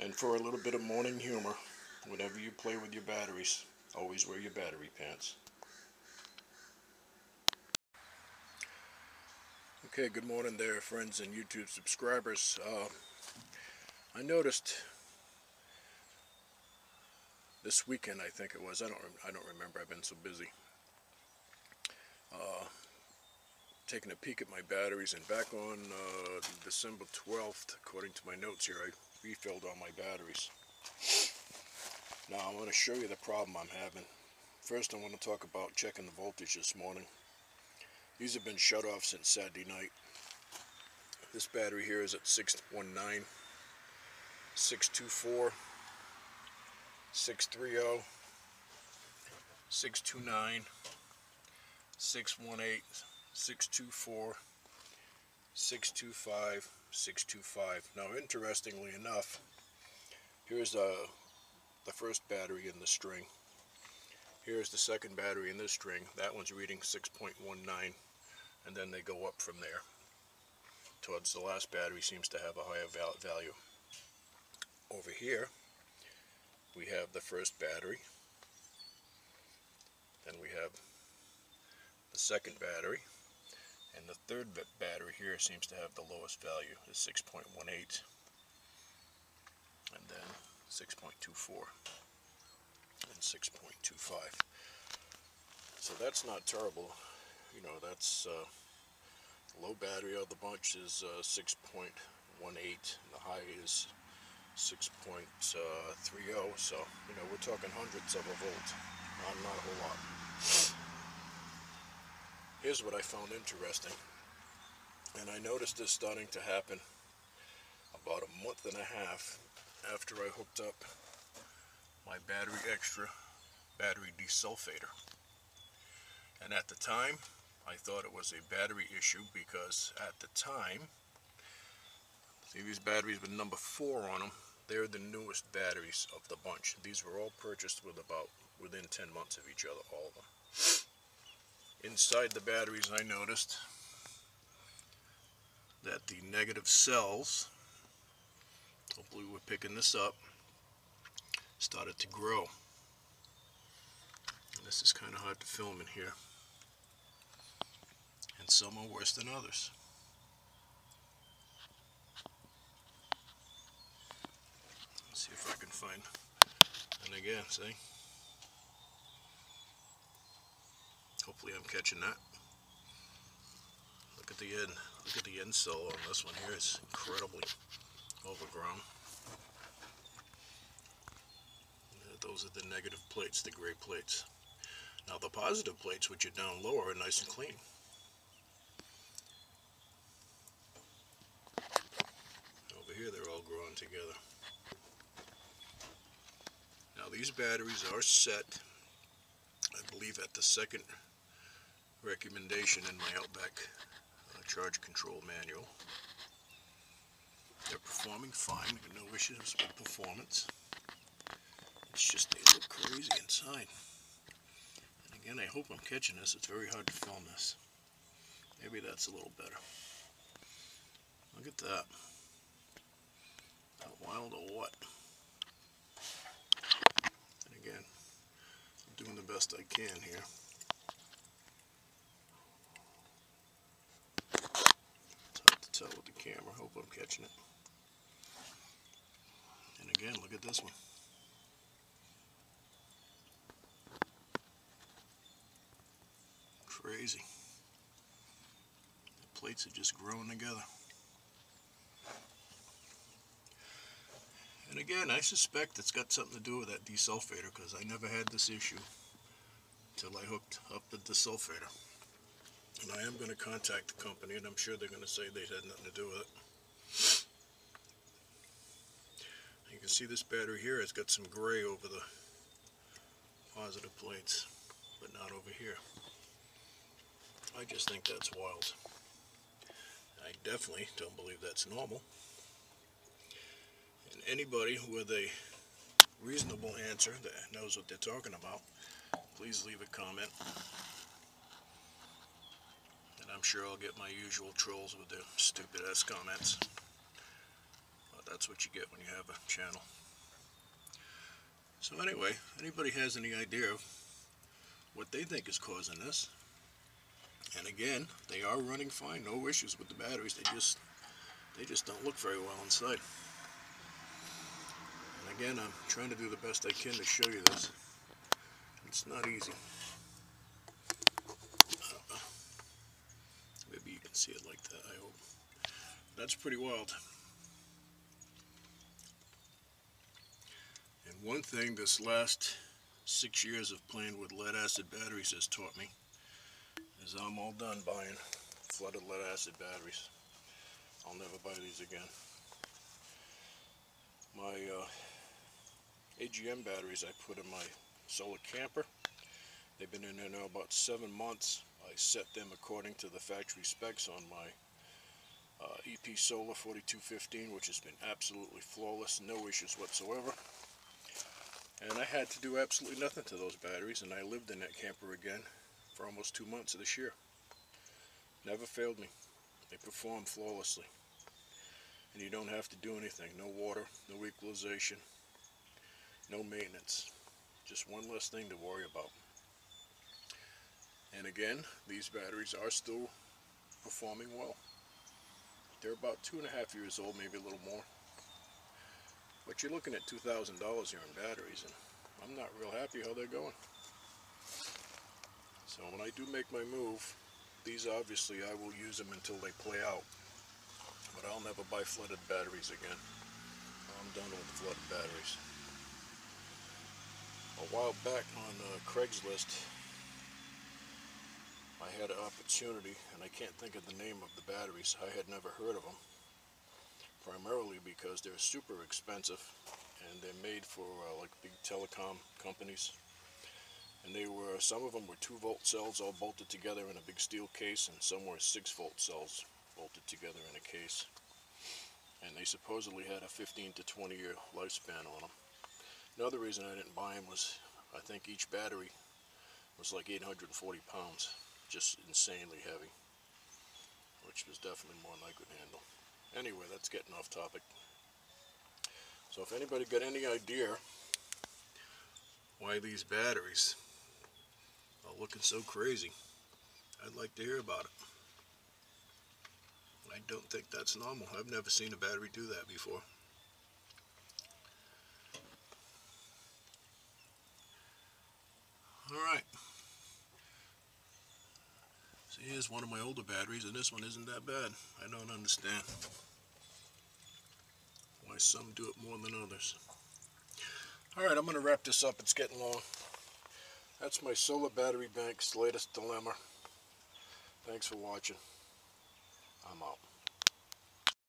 And for a little bit of morning humor, whenever you play with your batteries, always wear your battery pants. Okay, good morning there, friends and YouTube subscribers. Uh, I noticed this weekend, I think it was. I don't. I don't remember. I've been so busy. Uh, taking a peek at my batteries, and back on uh, December 12th, according to my notes here, I refilled all my batteries. Now I'm going to show you the problem I'm having. First, I want to talk about checking the voltage this morning. These have been shut off since Saturday night. This battery here is at 619, 624, 630, 629, 618, 624, 625, 625. Now interestingly enough, here's uh, the first battery in the string. Here's the second battery in this string. That one's reading 6.19 and then they go up from there. Towards the last battery seems to have a higher val value. Over here we have the first battery. Then we have the second battery. And the third battery here seems to have the lowest value, is 6.18. And then 6.24 and 6.25. So that's not terrible. You know, that's uh, low battery of the bunch is uh, 6.18 and the high is 6.30. So, you know, we're talking hundreds of a volt, not, not a whole lot. Here's what I found interesting. And I noticed this starting to happen about a month and a half after I hooked up my battery extra battery desulfator. And at the time, I thought it was a battery issue because at the time, see these batteries with number four on them, they're the newest batteries of the bunch. These were all purchased with about within 10 months of each other, all of them. Inside the batteries I noticed that the negative cells, hopefully we're picking this up, started to grow. And this is kind of hard to film in here. And some are worse than others. Let's see if I can find, and again, see? Hopefully I'm catching that. Look at the end. Look at the end cell on this one here. It's incredibly overgrown. Those are the negative plates, the gray plates. Now the positive plates, which are down lower, are nice and clean. Over here they're all growing together. Now these batteries are set, I believe at the second recommendation in my Outback uh, charge control manual. They're performing fine, no issues with performance. It's just they look crazy inside. And again, I hope I'm catching this. It's very hard to film this. Maybe that's a little better. Look at that. That wild or what? And again, I'm doing the best I can here. tell with the camera. And again, look at this one. Crazy. The plates are just growing together. And again, I suspect it's got something to do with that desulfator because I never had this issue until I hooked up the desulfator. And I am going to contact the company, and I'm sure they're going to say they had nothing to do with it. You can see this battery here has got some gray over the positive plates, but not over here. I just think that's wild. I definitely don't believe that's normal. And anybody with a reasonable answer that knows what they're talking about, please leave a comment. And I'm sure I'll get my usual trolls with their stupid ass comments. That's what you get when you have a channel. So anyway, anybody has any idea of what they think is causing this? And again, they are running fine, no issues with the batteries. They just they just don't look very well inside. And again, I'm trying to do the best I can to show you this. It's not easy. Uh, maybe you can see it like that, I hope. That's pretty wild. One thing this last six years of playing with lead acid batteries has taught me is I'm all done buying flooded lead acid batteries. I'll never buy these again. My uh, AGM batteries I put in my solar camper. They've been in there now about seven months. I set them according to the factory specs on my uh, EP Solar 4215, which has been absolutely flawless, no issues whatsoever. And I had to do absolutely nothing to those batteries, and I lived in that camper again for almost two months of this year. Never failed me. They perform flawlessly. And you don't have to do anything. No water, no equalization, no maintenance. Just one less thing to worry about. And again, these batteries are still performing well. They're about two and a half years old, maybe a little more. But you're looking at $2,000 here in batteries, and I'm not real happy how they're going. So when I do make my move, these obviously I will use them until they play out. But I'll never buy flooded batteries again. I'm done with flooded batteries. A while back on uh, Craigslist, I had an opportunity, and I can't think of the name of the batteries. I had never heard of them primarily because they're super expensive and they're made for uh, like big telecom companies. And they were some of them were 2 volt cells all bolted together in a big steel case and some were 6 volt cells bolted together in a case. And they supposedly had a 15 to 20 year lifespan on them another reason I didn't buy them was I think each battery was like 840 pounds just insanely heavy which was definitely more than I could handle Anyway, that's getting off topic. So if anybody got any idea why these batteries are looking so crazy, I'd like to hear about it. I don't think that's normal. I've never seen a battery do that before. Alright. So here's one of my older batteries, and this one isn't that bad. I don't understand why some do it more than others. Alright, I'm going to wrap this up. It's getting long. That's my solar battery bank's latest dilemma. Thanks for watching. I'm out.